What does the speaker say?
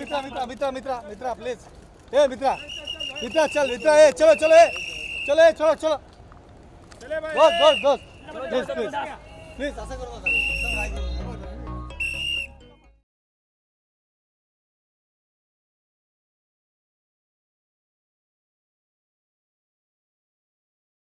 मित्रा मित्रा मित्रा मित्रा मित्रा please ए मित्रा मित्रा चल मित्रा ए चलो चलो ए चलो ए चलो चलो. चले भाई. बस बस बस. प्लीज़ प्लीज़ ऐसा करो